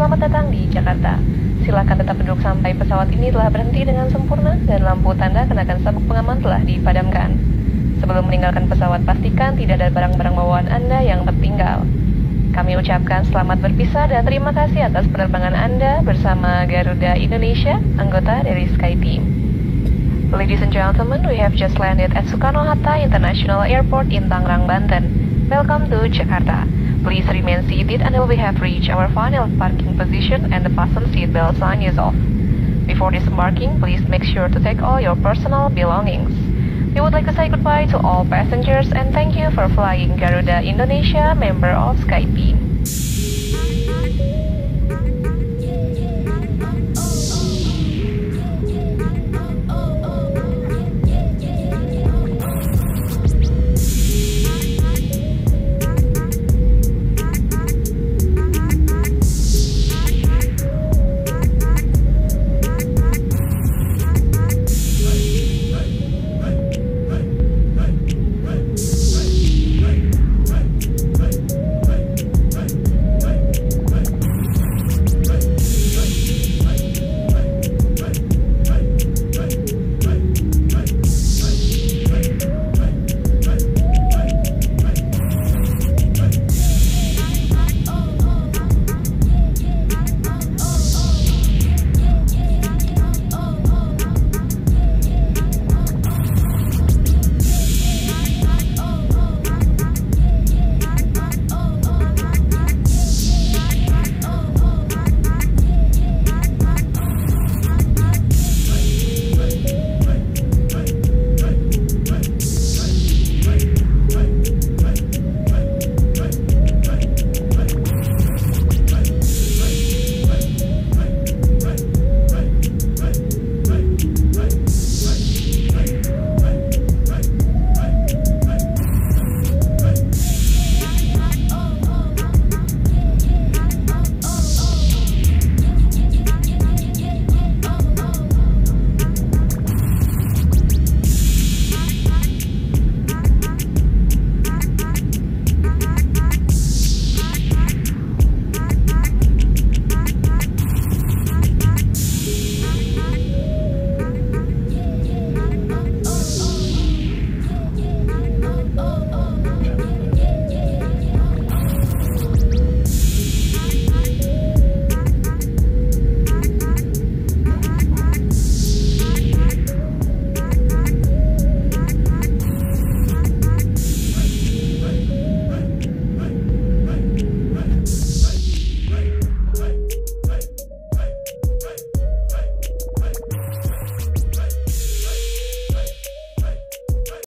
Selamat datang di Jakarta. Silakan tetap duduk sampai pesawat ini telah berhenti dengan sempurna dan lampu tanda kenakan sabuk pengaman telah dipadamkan. Sebelum meninggalkan pesawat, pastikan tidak ada barang-barang bawaan Anda yang tertinggal. Kami ucapkan selamat berpisah dan terima kasih atas penerbangan Anda bersama Garuda Indonesia, anggota dari SkyTeam. Ladies and gentlemen, we have just landed at Soekarno-Hatta International Airport in Tangerang, Banten. Welcome to Jakarta. Please remain seated until we have reached our final parking position and the fasten seatbelt sign is off. Before disembarking, please make sure to take all your personal belongings. We would like to say goodbye to all passengers and thank you for flying Garuda Indonesia, member of SkyTeam.